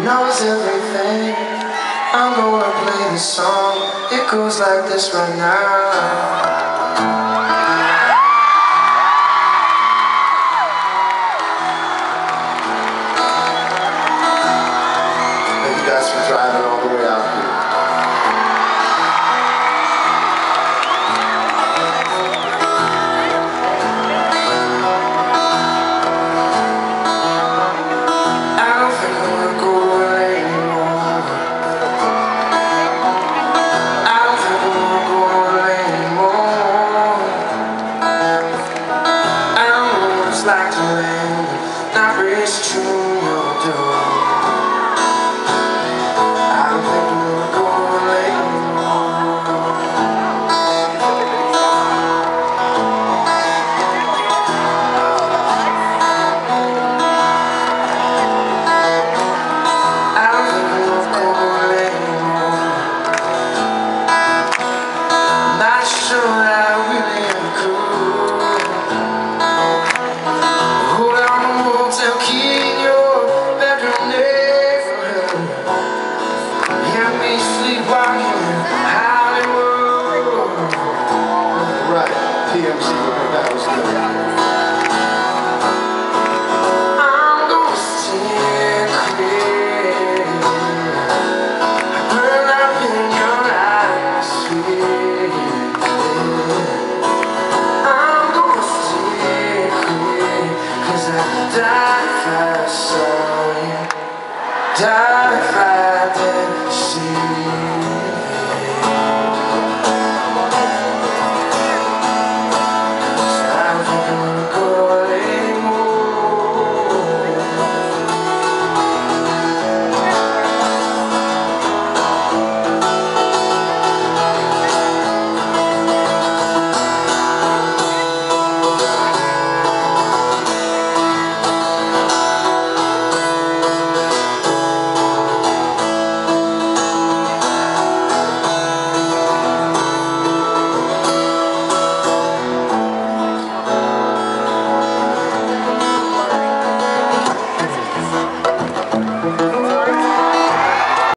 knows everything. I'm gonna play this song. It goes like this right now. Thank you guys for driving all the way out. just like the rain not really true. die for soul.